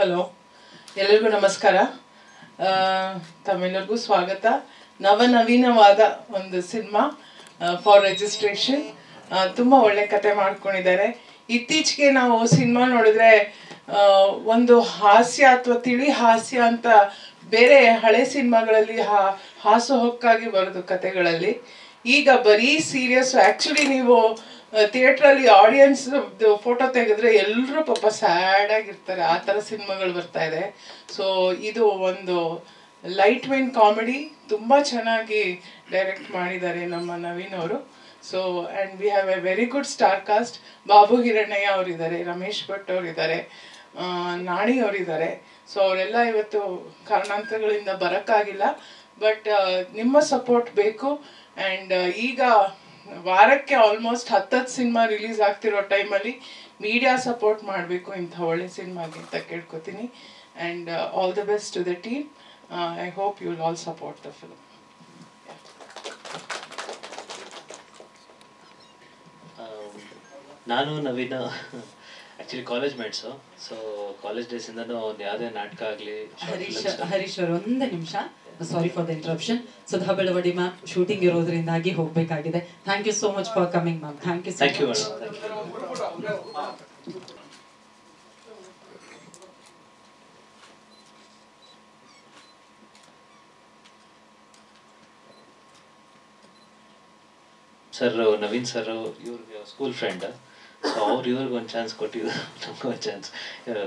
Hello, ಎಲ್ಲರಿಗೂ ನಮಸ್ಕಾರ. ತಮ್ಮೆಲ್ಲರಿಗೂ ಸ್ವಾಗತ. ನವನವೀನವಾದ ಒಂದು ಸಿನಿಮಾ ಫಾರ್ ರಿಜಿಸ್ಟ್ರೇಷನ್ ತುಂಬ ಒಳ್ಳೆ ಕತೆ ಮಾಡ್ಕೊಂಡಿದ್ದಾರೆ. ಇತ್ತೀಚೆಗೆ ನಾವು ಸಿನಿಮಾ ನೋಡಿದ್ರೆ ಒಂದು ಹಾಸ್ಯ ಅಥವಾ ತಿಳಿ ಹಾಸ್ಯ ಅಂತ ಬೇರೆ ಹಳೆ ಸಿನಿಮಾಗಳಲ್ಲಿ ಹಾ ಹೊಕ್ಕಾಗಿ ಬರೋದು ಕತೆಗಳಲ್ಲಿ. ಈಗ ಬರೀ ಸೀರಿಯಸ್ ಆ್ಯಕ್ಚುಲಿ ನೀವು ಥಿಯೇಟ್ರಲ್ಲಿ ಆಡಿಯನ್ಸ್ ಫೋಟೋ ತೆಗೆದ್ರೆ ಎಲ್ಲರೂ ಪಾಪ ಸ್ಯಾಡ್ ಆಗಿರ್ತಾರೆ. ಆ ಥರ ಸಿನಿಮಾಗಳು ಬರ್ತಾ ಇದೆ. ಸೊ ಇದು ಒಂದು ಲೈಟ್ ವೈನ್ ಕಾಮಿಡಿ ತುಂಬ ಚೆನ್ನಾಗಿ ಡೈರೆಕ್ಟ್ ಮಾಡಿದ್ದಾರೆ ನಮ್ಮ ನವೀನ್ ಅವರು. So and we have a very good star cast Babu Hirannaiah ಅವರಿದ್ದಾರೆ, ರಮೇಶ್ ಭಟ್ ಅವರಿದ್ದಾರೆ ನಾಣಿ ಅವರಿದ್ದಾರೆ. ಸೊ ಅವರೆಲ್ಲ ಇವತ್ತು ಕಾರಣಾಂತರಗಳಿಂದ ಬರೋಕ್ಕಾಗಿಲ್ಲ. ಬಟ್ ನಿಮ್ಮ ಸಪೋರ್ಟ್ ಬೇಕು. ಆ್ಯಂಡ್ ಈಗ ವಾರಕ್ಕೆ ಆಲ್ಮೋಸ್ಟ್ ಹತ್ತತ್ತು ಸಿನಿಮಾ ರಿಲೀಸ್ ಆಗ್ತಿರೋ ಟೈಮಲ್ಲಿ ಮೀಡಿಯಾ ಸಪೋರ್ಟ್ ಮಾಡಬೇಕು ಇಂಥ ಒಳ್ಳೆ ಸಿನಿಮಾಗೆ ಅಂತ ಕೇಳ್ಕೊತೀನಿ. And all the best to the team I hope you will all support the film ನಾನು Naveen actually college mates so college ಡೇಸಿಂದನೂ ಒಂದು ಯಾವುದೇ ನಾಟಕ ಆಗಲಿ ಹರೀಶ್ ಹರೀಶ್ ಅವರು ಒಂದು ನಿಮಿಷ. Sorry for the interruption Sudha Belawadi ma'am shooting ಇರೋದ್ರಿಂದಾಗಿ ಹೋಗ್ಬೇಕಾಗಿದೆ. Thank you so much for coming ma'am thank you thank you thank sir Naveen sir ಇವ್ರಿಗೆ school friend so ಅವ್ರು ಇವ್ರಿಗೆ ಒಂದು ಚಾನ್ಸ್ ಕೊಟ್ಟಿದ್ರು. ನಮ್ಗೆ ಒಂದು ಚಾನ್ಸ್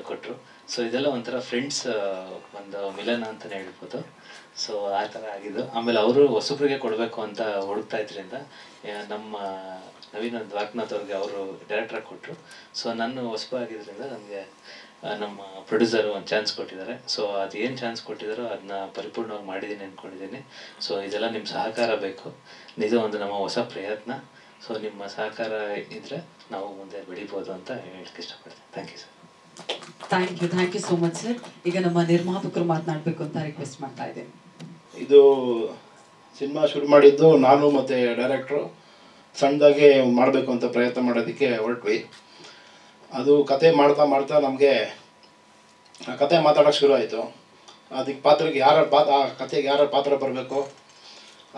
ಕೊಟ್ಟರು ಸೊ ಇದೆಲ್ಲ ಒಂಥರ ಫ್ರೆಂಡ್ಸ್ ಒಂದು ಮಿಲನ ಅಂತಲೇ ಹೇಳ್ಬೋದು. ಸೊ ಆ ಥರ ಆಗಿದ್ದು. ಆಮೇಲೆ ಅವರು ಹೊಸಬ್ರಿಗೆ ಕೊಡಬೇಕು ಅಂತ ಹುಡುಕ್ತಾ ಇದ್ರಿಂದ ನಮ್ಮ ನವೀನ್ ದ್ವಾರಕನಾಥ್ ಅವ್ರಿಗೆ ಅವರು ಡೈರೆಕ್ಟ್ರಾಗಿ ಕೊಟ್ಟರು ಸೊ ನಾನು ಹೊಸಬಾಗಿದ್ದರಿಂದ ನನಗೆ ನಮ್ಮ ಪ್ರೊಡ್ಯೂಸರ್ ಒಂದು ಚಾನ್ಸ್ ಕೊಟ್ಟಿದ್ದಾರೆ. ಸೊ ಅದು ಏನು ಚಾನ್ಸ್ ಕೊಟ್ಟಿದ್ದಾರೋ ಅದನ್ನ ಪರಿಪೂರ್ಣವಾಗಿ ಮಾಡಿದ್ದೀನಿ ಅಂದ್ಕೊಂಡಿದ್ದೀನಿ ಸೊ ಇದೆಲ್ಲ ನಿಮ್ಮ ಸಹಕಾರ ಬೇಕು. ಇದು ಒಂದು ನಮ್ಮ ಹೊಸ ಪ್ರಯತ್ನ. ಸೊ ನಿಮ್ಮ ಸಹಕಾರ ಇದ್ದರೆ ನಾವು ಮುಂದೆ ಬೆಳಿಬೋದು ಅಂತ ಹೇಳಕ್ಕೆ ಇಷ್ಟಪಡ್ತೀನಿ. Thank you sir thank you thank you so much sir ಈಗ ನಮ್ಮ ನಿರ್ಮಾಪಕರು ಮಾತನಾಡಬೇಕು ಅಂತ ರಿಕ್ವೆಸ್ಟ್ ಮಾಡ್ತಾ ಇದ್ದೇನೆ. ಇದು ಸಿನಿಮಾ ಶುರು ಮಾಡಿದ್ದು ನಾನು ಮತ್ತು ಡೈರೆಕ್ಟ್ರು ಸಣ್ಣದಾಗೆ ಮಾಡಬೇಕು ಅಂತ ಪ್ರಯತ್ನ ಮಾಡೋದಕ್ಕೆ ಹೊರಟ್ವಿ. ಅದು ಕತೆ ಮಾಡ್ತಾ ಮಾಡ್ತಾ ನಮಗೆ ಆ ಕತೆ ಮಾತಾಡೋಕ್ಕೆ ಶುರು ಆಯಿತು. ಅದಕ್ಕೆ ಪಾತ್ರಕ್ಕೆ ಯಾರ ಪಾತ್ರ, ಆ ಕತೆಗೆ ಯಾರ ಪಾತ್ರ ಬರಬೇಕು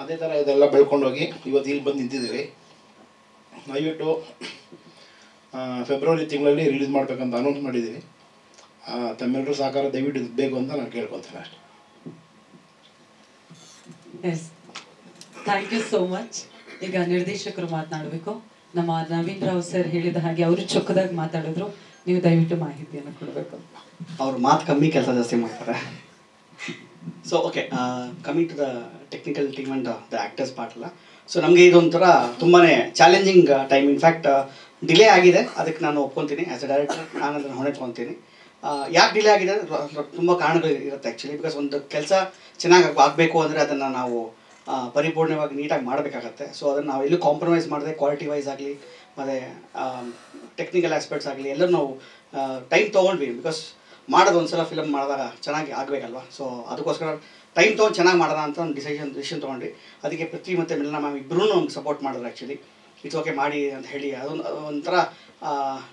ಅದೇ ಥರ ಇದೆಲ್ಲ ಬೆಳ್ಕೊಂಡೋಗಿ ಇವತ್ತು ಇಲ್ಲಿ ಬಂದು ನಿಂತಿದ್ದೀವಿ. ದಯವಿಟ್ಟು ಫೆಬ್ರವರಿ ತಿಂಗಳಲ್ಲಿ ರಿಲೀಸ್ ಮಾಡಬೇಕಂತ ಅನೌನ್ಸ್ ಮಾಡಿದ್ದೀವಿ ತಮ್ಮೆಲ್ಲರೂ ಸಹಕಾರ ದಯವಿಟ್ಟು ಬೇಕು ಅಂತ ನಾನು ಕೇಳ್ಕೊತೇನೆ ಅಷ್ಟೆ. Yes thank you so much ಈಗ ನಿರ್ದೇಶಕರು ಮಾತನಾಡಬೇಕು. ನಮ್ಮ ನವೀನ್ ರಾವ್ ಸರ್ ಹೇಳಿದ ಹಾಗೆ ಅವರು ಚೊಕ್ಕದಾಗಿ ಮಾತಾಡಿದ್ರು. ನೀವು ದಯವಿಟ್ಟು ಮಾಹಿತಿಯನ್ನು ಕೊಡಬೇಕು. ಅವ್ರ ಮಾತು ಕಮ್ಮಿ ಕೆಲಸ ಜಾಸ್ತಿ ಮಾಡ್ತಾರೆ. So okay coming to the technical team and the actors part ಅಲ್ಲ. ಸೊ ನಮಗೆ ಇದೊಂಥರ ತುಂಬಾ ಚಾಲೆಂಜಿಂಗ್ ಟೈಮ್ ಇನ್ಫ್ಯಾಕ್ಟ್ ಡಿಲೇ ಆಗಿದೆ. ಅದಕ್ಕೆ ನಾನು ಒಪ್ಕೊತೀನಿ. ಆ್ಯಸ್ ಎ ಡೈರೆಕ್ಟರ್ ನಾನು ಅದನ್ನು ಹೊಣೆತ್ಕೊತೀನಿ ಯಾಕೆ ಡಿಲೇ ಆಗಿದೆ? ತುಂಬ ಕಾರಣಗಳು ಇರುತ್ತೆ ಆ್ಯಕ್ಚುಲಿ ಬಿಕಾಸ್ ಒಂದು ಕೆಲಸ ಚೆನ್ನಾಗಿ ಆಗಬೇಕು ಅಂದರೆ ಅದನ್ನು ನಾವು ಪರಿಪೂರ್ಣವಾಗಿ ನೀಟಾಗಿ ಮಾಡಬೇಕಾಗತ್ತೆ. ಸೊ ಅದನ್ನು ನಾವು ಎಲ್ಲೂ ಕಾಂಪ್ರಮೈಸ್ ಮಾಡದೆ ಕ್ವಾಲಿಟಿ ವೈಸ್ ಆಗಲಿ, ಮತ್ತು ಟೆಕ್ನಿಕಲ್ ಆಸ್ಪೆಕ್ಟ್ಸ್ ಆಗಲಿ, ಎಲ್ಲರೂ ನಾವು ಟೈಮ್ ತೊಗೊಂಡ್ವಿ. ಬಿಕಾಸ್ ಮಾಡೋದು ಒಂದು ಸಲ ಫಿಲಮ್ ಮಾಡಿದಾಗ ಚೆನ್ನಾಗಿ ಆಗಬೇಕಲ್ವ? ಸೊ ಅದಕ್ಕೋಸ್ಕರ ಟೈಮ್ ತೊಗೊಂಡು ಚೆನ್ನಾಗಿ ಮಾಡೋಣ ಅಂತ ಒಂದು ಡಿಸಿಷನ್ ಡಿಸಿಷನ್ ತೊಗೊಂಡ್ವಿ. ಅದಕ್ಕೆ ಪೃಥ್ವಿ ಮತ್ತು ಮಿಲನ ಮ್ಯಾಮ್ ಇಬ್ಬರೂ ನಮ್ಗೆ ಸಪೋರ್ಟ್ ಮಾಡಿದ್ರು ಆ್ಯಕ್ಚುಲಿ ಇಟ್ಸ್ ಮಾಡಿ ಅಂತ ಹೇಳಿ, ಅದೊಂದು ಒಂಥರ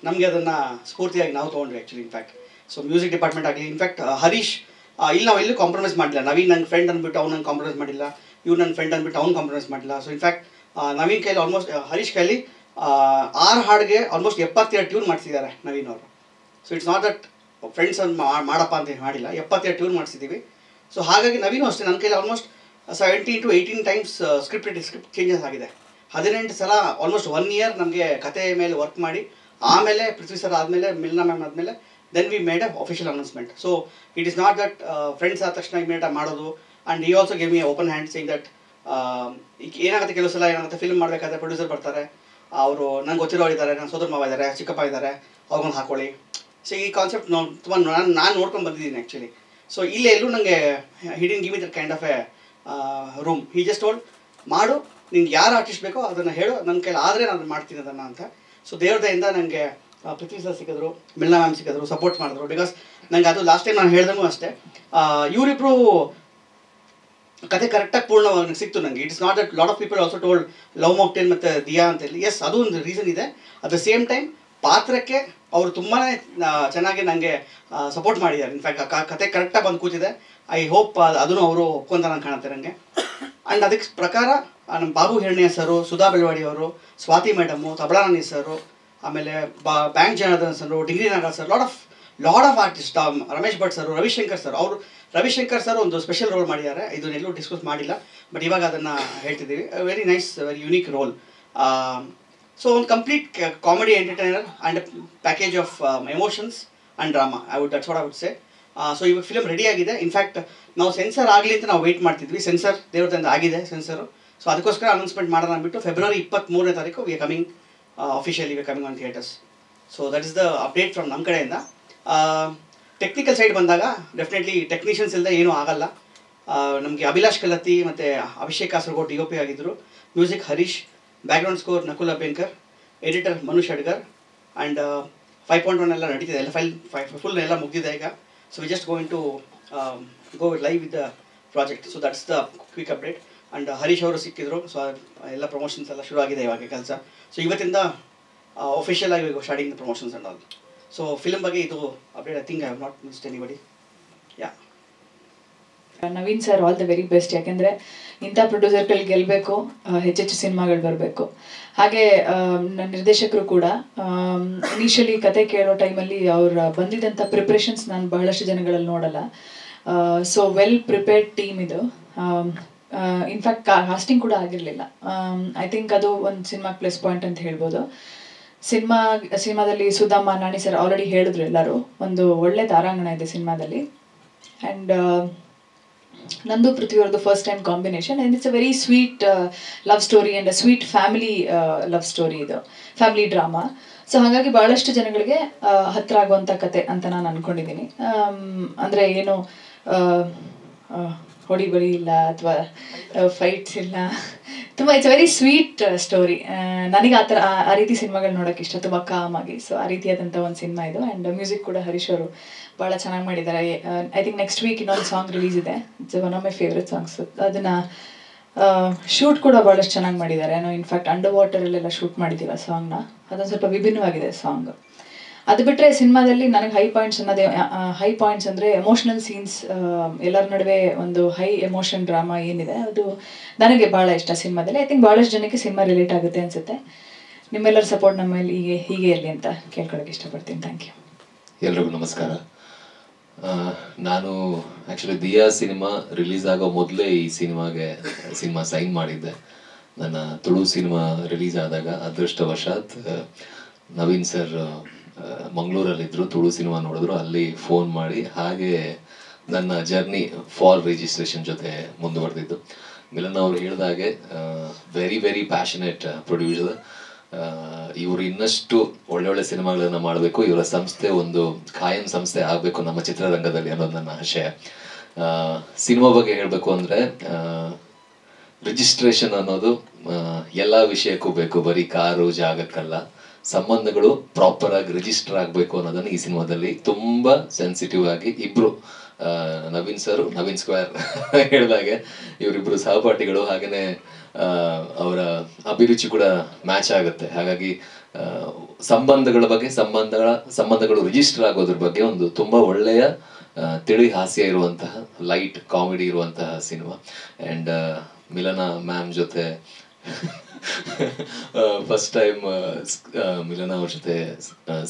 ನಮಗೆ ಅದನ್ನು ಸ್ಫೂರ್ತಿಯಾಗಿ ನಾವು ತೊಗೊಂಡ್ವಿ actually in fact so music department ಆಗಲಿ ಇನ್ಫ್ಯಾಕ್ಟ್ ಹರೀಶ್ ಇಲ್ಲಿ ನಾವು ಎಲ್ಲೂ ಕಾಂಪ್ರಮೈಸ್ ಮಾಡಿಲ್ಲ ನವೀನ್ ನನ್ನ ಫ್ರೆಂಡ್ ಅಂದ್ಬಿಟ್ಟು ಅವ್ನು ನಂಗೆ ಕಾಂಪ್ರಮೈಸ್ ಮಾಡಿಲ್ಲ. ಇವ್ರು ನನ್ನ ಫ್ರೆಂಡ್ ಅಂದ್ಬಿಟ್ಟು ಅವ್ನು ಕಾಂಪ್ರಮೈಸ್ ಮಾಡಿಲ್ಲ. ಸೊ ಇನ್ಫ್ಯಾಕ್ಟ್ ನವೀನ್ ಕೈಲಿ ಆಲ್ಮೋಸ್ಟ್ ಹರೀಶ್ ಕೈಲಿ ಆರು ಹಾಡಿಗೆ ಆಲ್ಮೋಸ್ಟ್ ಎಪ್ಪತ್ತೆರಡು ಟ್ಯೂನ್ ಮಾಡಿಸಿದ್ದಾರೆ ನವೀನ್ ಅವರು. So it's not that friends ಅನ್ನು ಮಾಡಪ್ಪ ಅಂತ ಮಾಡಿಲ್ಲ. ಎಪ್ಪತ್ತೆರಡು ಟ್ಯೂನ್ ಮಾಡಿಸಿದ್ದೀವಿ ಸೊ ಹಾಗಾಗಿ ನವೀನು ಅಷ್ಟೇ. ನನ್ನ ಕೈಲಿ almost seventeen to eighteen times script script changes ಆಗಿದೆ. ಹದಿನೆಂಟು ಸಲ ಆಲ್ಮೋಸ್ಟ್ ಒನ್ ಇಯರ್ ನಮಗೆ ಕತೆ ಮೇಲೆ ವರ್ಕ್ ಮಾಡಿ, ಆಮೇಲೆ ಪೃಥ್ವಿ ಸರ್ ಆದಮೇಲೆ, ಮಿಲ್ನಾ ಮ್ಯಾಮ್ ಆದಮೇಲೆ then we made a official announcement so it is not that friends ಆದ ತಕ್ಷಣ ಇಮಿಡಿಯೇಟ್ ಮಾಡೋದು ಆ್ಯಂಡ್ ಈ also give me open hand sing that ಏನಾಗುತ್ತೆ ಕೆಲವು ಸಲ ಏನಾಗುತ್ತೆ ಫಿಲ್ಮ್ ಮಾಡಬೇಕಾದ್ರೆ ಪ್ರೊಡ್ಯೂಸರ್ ಬರ್ತಾರೆ, ಅವರು ನಂಗೆ ಗೊತ್ತಿರೋರು ಇದ್ದಾರೆ ನನ್ನ ಸೋದರ ಮಾವ ಇದ್ದಾರೆ, ಚಿಕ್ಕಪ್ಪ ಇದ್ದಾರೆ, ಅವ್ರಿಗೊಂದು ಹಾಕೊಳ್ಳಿ. ಸೊ ಈ ಕಾನ್ಸೆಪ್ಟ್ ನೋ, ತುಂಬ ನಾನು ನಾನು ನೋಡ್ಕೊಂಡು ಬಂದಿದ್ದೀನಿ ಆ್ಯಕ್ಚುಲಿ ಸೊ ಇಲ್ಲೇ ಎಲ್ಲೂ ನನಗೆ hidden give that kind of a room he just old ಮಾಡು ನಿಂಗೆ ಯಾರು ಆರ್ಟಿಸ್ಟ್ ಬೇಕೋ ಅದನ್ನು ಹೇಳು ನನ್ನ ಕೈಲಿ ಆದರೆ ನಾನು ಮಾಡ್ತೀನಿ ಅದನ್ನು ಅಂತ. ಸೊ ದೇವ್ರದಯಿಂದ ನನಗೆ ಪೃಥ್ವಿ ಸರ್ ಸಿಕ್ಕಿದ್ರು, ಮಿಲ್ನಾ ಮ್ಯಾಮ್ ಸಿಕ್ಕಿದ್ರು ಸಪೋರ್ಟ್ ಮಾಡಿದ್ರು. ಬಿಕಾಸ್ ನನಗೆ ಅದು ಲಾಸ್ಟ್ ಟೈಮ್ ನಾನು ಹೇಳ್ದಂಗೂ ಅಷ್ಟೇ ಇವರಿಬ್ಬರು ಕತೆ ಕರೆಕ್ಟಾಗಿ ಪೂರ್ಣವಾಗಿ ಸಿಕ್ತು ನನಗೆ it's not that lot of people also told love mocktail ಮತ್ತು ದಿಯಾ ಅಂತ ಹೇಳಿ. ಎಸ್ ಅದು ಒಂದು ರೀಸನ್ ಇದೆ. ಅಟ್ ದ ಸೇಮ್ ಟೈಮ್ ಪಾತ್ರಕ್ಕೆ ಅವರು ತುಂಬಾ ಚೆನ್ನಾಗಿ ನನಗೆ ಸಪೋರ್ಟ್ ಮಾಡಿದ್ದಾರೆ. ಇನ್ಫ್ಯಾಕ್ಟ್ ಕತೆ ಕರೆಕ್ಟಾಗಿ ಬಂದು ಕೂತಿದೆ. ಐ ಹೋಪ್ ಅದನ್ನು ಅವರು ಒಪ್ಕೊಂತ ನಾನು ಕಾಣುತ್ತೆ ನನಗೆ ಆ್ಯಂಡ್ ಅದಕ್ಕೆ ಪ್ರಕಾರ ನಮ್ಮ ಬಾಬು ಹಿರಣ್ಯ ಸರು, ಸುಧಾ ಬೆಳವಾಡಿ ಅವರು, ಸ್ವಾತಿ ಮೇಡಮು ತಬಳಾನಂದಿ ಸರು, ಆಮೇಲೆ ಬಾ, bank Janardhan sir, degree Nagaraj sir lot of lot of artist Ramesh Bhat sir, Ravishankar sir, ಅವರು, ರವಿಶಂಕರ್ ಸರ್ ಒಂದು ಸ್ಪೆಷಲ್ ರೋಲ್ ಮಾಡಿದ್ದಾರೆ. ಇದನ್ನೆಲ್ಲೂ ಡಿಸ್ಕಸ್ ಮಾಡಿಲ್ಲ. ಬಟ್ ಇವಾಗ ಅದನ್ನು ಹೇಳ್ತಿದ್ದೀವಿ. Very nice very unique role so ಒಂದು complete comedy entertainer and package of emotions and drama I would that's what I would say so ಇವಾಗ film ready ಆಗಿದೆ. ಇನ್ಫ್ಯಾಕ್ಟ್ ನಾವು ಸೆನ್ಸರ್ ಆಗಲಿ ಅಂತ ನಾವು ವೆಯ್ಟ್ ಮಾಡ್ತಿದ್ವಿ. ಸೆನ್ಸರ್ ದೇವ್ರದಿಂದ ಆಗಿದೆ ಸೆನ್ಸರು ಸೊ ಅದಕ್ಕೋಸ್ಕರ ಅನೌನ್ಸ್ಮೆಂಟ್ ಮಾಡೋಣ ಅಂದ್ಬಿಟ್ಟು ಫೆಬ್ರವರಿ ಇಪ್ಪತ್ತ್ಮೂರನೇ ತಾರೀಕು we coming officially we coming on theatres so that is the update from ನಮ್ಮ ಕಡೆಯಿಂದ. ಟೆಕ್ನಿಕಲ್ ಸೈಡ್ ಬಂದಾಗ ಡೆಫಿನೆಟ್ಲಿ ಟೆಕ್ನಿಷಿಯನ್ಸ್ ಇಲ್ಲದೆ ಏನೂ ಆಗಲ್ಲ. ನಮಗೆ ಅಭಿಲಾಷ್ ಕಲತ್ತಿ ಮತ್ತು Abhishek Kasaragod D O P ಆಗಿದ್ದರು music Harish background score Nakul Abhyankar editor Manush Shadgar and five point one ಎಲ್ಲ ನಡೀತಿದೆ. ಎಲ್ಲ ಫೈಲ್ ಫೈ ಫುಲ್ ಎಲ್ಲ ಮುಗಿದಿದೆ ಈಗ. So we just going to go live with the project so that's the quick update and Harish ಅವರು ಸಿಕ್ಕಿದ್ರು. So ಎಲ್ಲ ಪ್ರಮೋಷನ್ಸ್ ಎಲ್ಲ ಶುರು ಆಗಿದೆ ಇವಾಗ ಕೆಲಸ. ಸೊ ಇವತ್ತಿಂದ ಒಫಿಷಿಯಲ್ ಆಗಿ starting the promotions and all so film ಬಗ್ಗೆ ಇದು update I think I have not missed anybody yeah Naveen sir all the very best ಯಾಕೆಂದರೆ ಇಂಥ ಪ್ರೊಡ್ಯೂಸರ್ಗಳು ಗೆಲ್ಲಬೇಕು ಹೆಚ್ಚೆಚ್ಚು ಸಿನಿಮಾಗಳು ಬರಬೇಕು. ಹಾಗೆ ನನ್ನ ನಿರ್ದೇಶಕರು ಕೂಡ ಇನಿಷಿಯಲಿ ಕತೆ ಕೇಳೋ ಟೈಮಲ್ಲಿ ಅವ್ರು ಬಂದಿದ್ದಂಥ ಪ್ರಿಪ್ರೇಷನ್ಸ್ ನಾನು ಬಹಳಷ್ಟು ಜನಗಳಲ್ಲಿ ನೋಡಲ್ಲ. ಸೊ ವೆಲ್ ಪ್ರಿಪೇರ್ಡ್ ಟೀಮ್ ಇದು. ಇನ್ಫ್ಯಾಕ್ಟ್ ಕಾಸ್ಟಿಂಗ್ ಕೂಡ ಆಗಿರಲಿಲ್ಲ. ಐ ಥಿಂಕ್ ಅದು ಒಂದು ಸಿನಿಮಾ ಪ್ಲಸ್ ಪಾಯಿಂಟ್ ಅಂತ ಹೇಳ್ಬೋದು. ಸಿನಿಮಾ ಸಿನಿಮಾದಲ್ಲಿ ಸುಧಾಮ ನಾಣಿ ಸರ್ ಆಲ್ರೆಡಿ ಹೇಳಿದ್ರು ಎಲ್ಲರೂ. ಒಂದು ಒಳ್ಳೆ ತಾರಾಂಗಣ ಇದೆ ಸಿನಿಮಾದಲ್ಲಿ ಆ್ಯಂಡ್ ನಂದು ಪೃಥ್ವಿಯವ್ರದ್ದು first time combination and it's a very sweet love story and a sweet family love story ಇದು. ಫ್ಯಾಮಿಲಿ ಡ್ರಾಮಾ ಸೊ ಹಾಗಾಗಿ ಭಾಳಷ್ಟು ಜನಗಳಿಗೆ ಹತ್ತಿರ ಆಗುವಂಥ ಕತೆ ಅಂತ ನಾನು ಅಂದ್ಕೊಂಡಿದ್ದೀನಿ ಅಂದರೆ ಏನು ಆ, ಆ, ಹೊಡಿ ಬಡಿ ಇಲ್ಲ. ಅಥವಾ ಫೈಟ್ಸ್ ಇಲ್ಲ ತುಂಬ ಇಟ್ಸ್ ವೆರಿ ಸ್ವೀಟ್ ಸ್ಟೋರಿ ನನಗೆ ಆ ಥರ ಆ- ಆ ರೀತಿ ಸಿನಿಮಾಗಳು ನೋಡೋಕೆ ಇಷ್ಟ. ತುಂಬ ಕಾಮ್ ಆಗಿ. ಸೊ ಆ ರೀತಿಯಾದಂಥ ಒಂದು ಸಿನಿಮಾ ಇದು. ಆ್ಯಂಡ್ ಮ್ಯೂಸಿಕ್ ಕೂಡ ಹರೀಶ್ ಅವರು ಭಾಳ ಚೆನ್ನಾಗಿ ಮಾಡಿದ್ದಾರೆ ಐ ಥಿಂಕ್ ನೆಕ್ಸ್ಟ್ ವೀಕ್ ಇನ್ನೊಂದು ಸಾಂಗ್ ರಿಲೀಸ್ ಇದೆ. It's one of my favourite songs ಅದನ್ನು ಶೂಟ್ ಕೂಡ ಭಾಳಷ್ಟು ಚೆನ್ನಾಗಿ ಮಾಡಿದ್ದಾರೆ ನಾವು ಇನ್ಫ್ಯಾಕ್ಟ್ ಅಂಡರ್ ವಾಟರಲ್ಲೆಲ್ಲ ಶೂಟ್ ಮಾಡಿದ್ದೀವಿ ಆ ಸಾಂಗ್ನ ಅದೊಂದು ಸ್ವಲ್ಪ ವಿಭಿನ್ನವಾಗಿದೆ ಸಾಂಗ್ ಅದು ಬಿಟ್ಟರೆ ಸಿನಿಮಾದಲ್ಲಿ ನನಗೆ ಹೈ ಪಾಯಿಂಟ್ಸ್ ಅನ್ನೋದೇ ಹೈ ಪಾಯಿಂಟ್ಸ್ ಅಂದರೆ ಎಮೋಷ್ನಲ್ ಸೀನ್ಸ್ ಎಲ್ಲರ ನಡುವೆ ಒಂದು ಹೈ ಎಮೋಷನ್ ಡ್ರಾಮಾ ಏನಿದೆ, ಅದು ನನಗೆ ಭಾಳ ಇಷ್ಟ ಸಿನಿಮಾದಲ್ಲಿ. ಐ ಥಿಂಕ್ ಭಾಳಷ್ಟು ಜನಕ್ಕೆ ಸಿನಿಮಾ ರಿಲೇಟ್ ಆಗುತ್ತೆ ಅನಿಸುತ್ತೆ. ನಿಮ್ಮೆಲ್ಲರ ಸಪೋರ್ಟ್ ನಮ್ಮಲ್ಲಿ ಹೀಗೆ ಹೀಗೆ ಇರಲಿ ಅಂತ ಕೇಳ್ಕೊಳಕ್ಕೆ ಇಷ್ಟಪಡ್ತೀನಿ. ಥ್ಯಾಂಕ್ ಯು ಎಲ್ರಿಗೂ ನಮಸ್ಕಾರ. ನಾನು ಆ್ಯಕ್ಚುಲಿ ದಿಯಾ ಸಿನಿಮಾ ರಿಲೀಸ್ ಆಗೋ ಮೊದಲೇ ಈ ಸಿನಿಮಾಗೆ, ಸಿನಿಮಾ ಸೈನ್ ಮಾಡಿದ್ದೆ. ನನ್ನ ತುಳು ಸಿನಿಮಾ ರಿಲೀಸ್ ಆದಾಗ ಅದೃಷ್ಟವಶಾತ್ ನವೀನ್ ಸರ್ ಮಂಗಳೂರಲ್ಲಿದ್ದರು ತುಳು ಸಿನಿಮಾ ನೋಡಿದ್ರು, ಅಲ್ಲಿ ಫೋನ್ ಮಾಡಿ, ಹಾಗೆ ನನ್ನ ಜರ್ನಿ ಫಾಲ್ ರಿಜಿಸ್ಟ್ರೇಷನ್ ಜೊತೆ ಮುಂದುವರೆದಿದ್ದು. ಮಿಲನ್ ಅವರು ಹೇಳಿದಾಗೆ ವೆರಿ ವೆರಿ ಪ್ಯಾಷನೇಟ್ ಪ್ರೊಡ್ಯೂಸರ್ ಇವರು ಇನ್ನಷ್ಟು ಒಳ್ಳೆ ಒಳ್ಳೆ ಸಿನಿಮಾಗಳನ್ನ ಮಾಡಬೇಕು, ಇವರ ಸಂಸ್ಥೆ ಒಂದು ಖಾಯಂ ಸಂಸ್ಥೆ ಆಗಬೇಕು ನಮ್ಮ ಚಿತ್ರರಂಗದಲ್ಲಿ ಅನ್ನೋದು ನನ್ನ ಆಶಯ. ಸಿನಿಮಾ ಬಗ್ಗೆ ಹೇಳಬೇಕು ಅಂದರೆ ರಿಜಿಸ್ಟ್ರೇಷನ್ ಅನ್ನೋದು ಎಲ್ಲ ವಿಷಯಕ್ಕೂ ಬೇಕು, ಬರೀ ಕಾರು, ಜಾಗಕ್ಕಲ್ಲ. ಸಂಬಂಧಗಳು ಪ್ರಾಪರ್ ಆಗಿ ರಿಜಿಸ್ಟರ್ ಆಗಬೇಕು ಅನ್ನೋದನ್ನ ಈ ಸಿನಿಮಾದಲ್ಲಿ ತುಂಬಾ ಸೆನ್ಸಿಟಿವ್ ಆಗಿ ಇಬ್ರು ನವೀನ್ ಸರ್ ನವೀನ್ ಸ್ಕ್ವೇರ್ ಹೇಳಿದಾಗೆ ಇವರಿಬ್ರು ಸಹಪಾಠಿಗಳು ಹಾಗೇನೆ ಅವರ ಅಭಿರುಚಿ ಕೂಡ ಮ್ಯಾಚ್ ಆಗುತ್ತೆ. ಹಾಗಾಗಿ ಸಂಬಂಧಗಳ ಬಗ್ಗೆ ಸಂಬಂಧಗಳ, ಸಂಬಂಧಗಳು ರಿಜಿಸ್ಟರ್ ಆಗೋದ್ರ ಬಗ್ಗೆ ಒಂದು ತುಂಬಾ ಒಳ್ಳೆಯ ತಿಳಿ ಹಾಸ್ಯ ಇರುವಂತಹ ಲೈಟ್ ಕಾಮಿಡಿ ಇರುವಂತಹ ಸಿನಿಮಾ. ಆ್ಯಂಡ್ ಮಿಲನ ಮ್ಯಾಮ್ ಜೊತೆ ಫಸ್ಟ್ ಟೈಮ್ ಮಿಲನ ಅವ್ರ ಜೊತೆ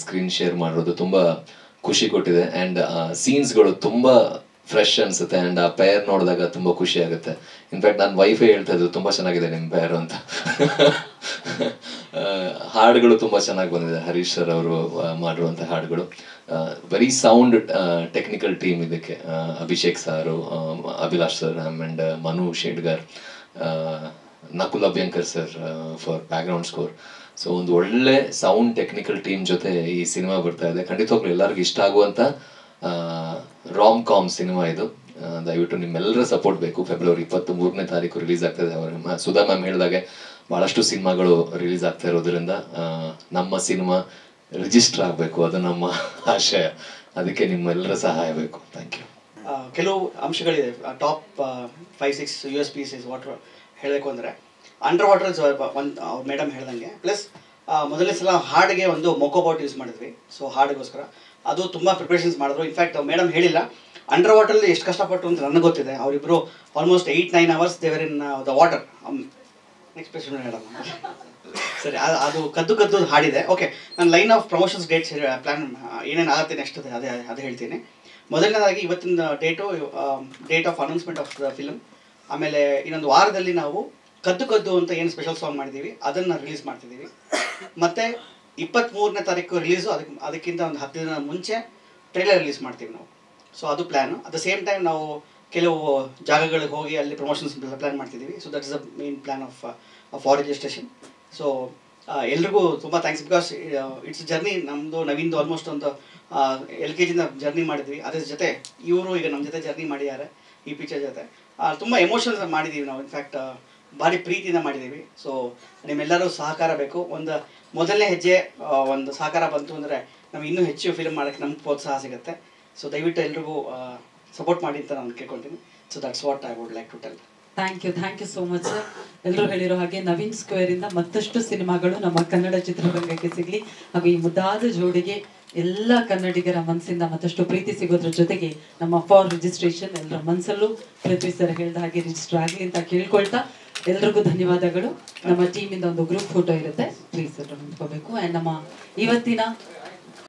ಸ್ಕ್ರೀನ್ ಶೇರ್ ಮಾಡಿರೋದು ತುಂಬಾ ಖುಷಿ ಕೊಟ್ಟಿದೆ. ಆ್ಯಂಡ್ ಸೀನ್ಸ್ಗಳು ತುಂಬಾ ಫ್ರೆಶ್ ಅನ್ಸುತ್ತೆ. ಆ್ಯಂಡ್ ಆ ಪೇರ್ ನೋಡಿದಾಗ ತುಂಬಾ ಖುಷಿ ಆಗುತ್ತೆ. ಇನ್ಫ್ಯಾಕ್ಟ್ ನಾನು ವೈಫೇ ಹೇಳ್ತಾ ಇದ್ರು, ತುಂಬಾ ಚೆನ್ನಾಗಿದೆ ನಿಮ್ಮ ಪೇರ್ ಅಂತ. ಹಾಡುಗಳು ತುಂಬಾ ಚೆನ್ನಾಗಿ ಬಂದಿದೆ. ಹರೀಶ್ ಸರ್ ಅವರು ಮಾಡಿರುವಂಥ ಹಾಡುಗಳು. ವೆರಿ ಸೌಂಡ್ ಟೆಕ್ನಿಕಲ್ ಟೀಮ್ ಇದಕ್ಕೆ. Abhishek sir Abhilash sir and Manu Shedgar. Nakul Abhyankar sir for background score so ಒಂದು ಒಳ್ಳೆ ಸೌಂಡ್ ಟೆಕ್ನಿಕಲ್ ಟೀಮ್ ಜೊತೆ ಈ ಸಿನಿಮಾ ಬರ್ತಾ ಇದೆ. ಖಂಡಿತವಾಗ್ಲೂ ಎಲ್ಲರಿಗೂ ಇಷ್ಟ ಆಗುವಂತ ರಾಮ್ ಕಾಮ್ ಸಿನಿಮಾ ಇದು. ದಯವಿಟ್ಟು ನಿಮ್ಮೆಲ್ಲರ ಸಪೋರ್ಟ್ ಬೇಕು. ಫೆಬ್ರವರಿ ಇಪ್ಪತ್ತ್ ಮೂರನೇ ತಾರೀಕು ರಿಲೀಸ್ ಆಗ್ತದೆ ಅವರು ಸುಧಾ ಮ್ಯಾಮ್ ಹೇಳಿದಾಗೆ ಬಹಳಷ್ಟು ಸಿನಿಮಾಗಳು ರಿಲೀಸ್ ಆಗ್ತಾ ಇರೋದ್ರಿಂದ ನಮ್ಮ ಸಿನಿಮಾ ರಿಜಿಸ್ಟರ್ ಆಗಬೇಕು. ಅದು ನಮ್ಮ ಆಶಯ. ಅದಕ್ಕೆ ನಿಮ್ಮೆಲ್ಲರ ಸಹಾಯ ಬೇಕು. ಥ್ಯಾಂಕ್ ಯು ಕೆಲವು ಅಂಶಗಳಿದೆ. Top five six U S P water ಹೇಳಬೇಕು ಅಂದರೆ ಅಂಡರ್ ವಾಟರ್ ಒಂದು ಅವ್ರ ಮೇಡಮ್ ಹೇಳ್ದಂಗೆ. ಪ್ಲಸ್ ಮೊದಲನೇ ಸಲ ಹಾಡಿಗೆ ಒಂದು ಮೊಕೋಬಾಟ್ ಯೂಸ್ ಮಾಡಿದ್ವಿ. ಸೊ ಹಾಡಿಗೋಸ್ಕರ. ಅದು ತುಂಬ ಪ್ರಿಪ್ರೇಷನ್ಸ್ ಮಾಡಿದ್ರು. ಇನ್ಫ್ಯಾಕ್ಟ್ ಮೇಡಮ್ ಹೇಳಿಲ್ಲ. ಅಂಡರ್ ವಾಟರಲ್ಲಿ ಎಷ್ಟು ಕಷ್ಟಪಟ್ಟು ಅಂತ ನನಗೆ ಗೊತ್ತಿದೆ. ಅವರಿಬ್ಬರು almost eight nine hours they were in the water expression madam ಸರಿ ಅದು ಅದು ಕದ್ದು ಕದ್ದು ಹಾಡಿದೆ. ಓಕೆ ನಾನು line of promotions dates plan ಏನೇನು ಆಗುತ್ತೆ ನೆಕ್ಸ್ಟ್ ಅದೇ, ಅದು ಹೇಳ್ತೀನಿ. ಮೊದಲನೇದಾಗಿ ಇವತ್ತಿನ date date of announcement of the film ಆಮೇಲೆ ಇನ್ನೊಂದು ವಾರದಲ್ಲಿ ನಾವು ಕದ್ದು ಕದ್ದು ಅಂತ ಏನು ಸ್ಪೆಷಲ್ ಸಾಂಗ್ ಮಾಡಿದ್ದೀವಿ, ಅದನ್ನು ರಿಲೀಸ್ ಮಾಡ್ತಿದ್ದೀವಿ. ಮತ್ತು ಇಪ್ಪತ್ತ್ಮೂರನೇ ತಾರೀಕು ರಿಲೀಸು ಅದಕ್ಕೆ ಅದಕ್ಕಿಂತ ಒಂದು ಹತ್ತು ದಿನ ಮುಂಚೆ ಟ್ರೈಲರ್ ರಿಲೀಸ್ ಮಾಡ್ತೀವಿ ನಾವು. ಸೊ ಅದು plan at the same time ನಾವು ಕೆಲವು ಜಾಗಗಳಿಗೆ ಹೋಗಿ ಅಲ್ಲಿ ಪ್ರಮೋಷನ್ಸ್ ಪ್ಲ್ಯಾನ್ ಮಾಡ್ತಿದ್ದೀವಿ. So that is a main plan of for registration so ಎಲ್ರಿಗೂ ತುಂಬ ಥ್ಯಾಂಕ್ಸ್ ಬಿಕಾಸ್ ಇಟ್ಸ್ ಜರ್ನಿ ನಮ್ಮದು ನವೀನ್ದು ಆಲ್ಮೋಸ್ಟ್ ಒಂದು ಎಲ್ ಕೆ ಜಿಂದ ಜರ್ನಿ ಮಾಡಿದ್ವಿ. ಅದ್ರ ಜೊತೆ ಇವರು ಈಗ ನಮ್ಮ ಜೊತೆ ಜರ್ನಿ ಮಾಡಿದ್ದಾರೆ. ಈ ಪಿಕ್ಚರ್ ಜೊತೆ. ತುಂಬ ಎಮೋಷನ್ಸ್ ಮಾಡಿದ್ದೀವಿ ನಾವು. ಇನ್ಫ್ಯಾಕ್ಟ್ ಭಾರಿ ಪ್ರೀತಿಯಿಂದ ಮಾಡಿದ್ದೀವಿ ಸೊ ನಿಮ್ಮೆಲ್ಲರೂ ಸಹಕಾರ ಬೇಕು. ಒಂದು ಮೊದಲನೇ ಹೆಜ್ಜೆ ಒಂದು ಸಹಕಾರ ಬಂತು ಅಂದರೆ ನಮ್ಗೆ ಇನ್ನೂ ಹೆಚ್ಚು ಫಿಲ್ಮ್ ಮಾಡೋಕ್ಕೆ ನಮ್ಗೆ ಪ್ರೋತ್ಸಾಹ ಸಿಗುತ್ತೆ. ಸೊ ದಯವಿಟ್ಟು ಎಲ್ರಿಗೂ ಸಪೋರ್ಟ್ ಮಾಡಿ ಅಂತ ನಾನು ಕೇಳ್ಕೊಳ್ತೀನಿ. So that's what I would like to tell thank you thank you so much ಎಲ್ಲರೂ ಹೇಳಿರೋ ಹಾಗೆ ನವೀನ್ ಸ್ಕ್ವೇರಿಂದ ಮತ್ತಷ್ಟು ಸಿನಿಮಾಗಳು ನಮ್ಮ ಕನ್ನಡ ಚಿತ್ರರಂಗಕ್ಕೆ ಸಿಗಲಿ. ಹಾಗೂ ಈ ಮುದ್ದಾದ ಜೋಡಿಗೆ ಎಲ್ಲ ಕನ್ನಡಿಗರ ಮನಸ್ಸಿಂದ ಮತ್ತಷ್ಟು ಪ್ರೀತಿ ಸಿಗೋದ್ರ ಜೊತೆಗೆ ನಮ್ಮ ಫಾರ್ ರಿಜಿಸ್ಟ್ರೇಷನ್ ಎಲ್ಲರ ಮನಸ್ಸಲ್ಲೂ ಪೃಥ್ವಿ ಸರ್ ಹೇಳ್ದ ಹಾಗೆ ರಿಜಿಸ್ಟರ್ ಆಗಲಿ ಅಂತ ಕೇಳ್ಕೊಳ್ತಾ ಎಲ್ರಿಗೂ ಧನ್ಯವಾದಗಳು. ನಮ್ಮ ಟೀಮಿಂದ ಒಂದು ಗ್ರೂಪ್ ಫೋಟೋ ಇರುತ್ತೆ. ಪ್ಲೀಸ್ ನಿಂತ್ಕೋಬೇಕು ಆ್ಯಂಡ್ ನಮ್ಮ ಇವತ್ತಿನ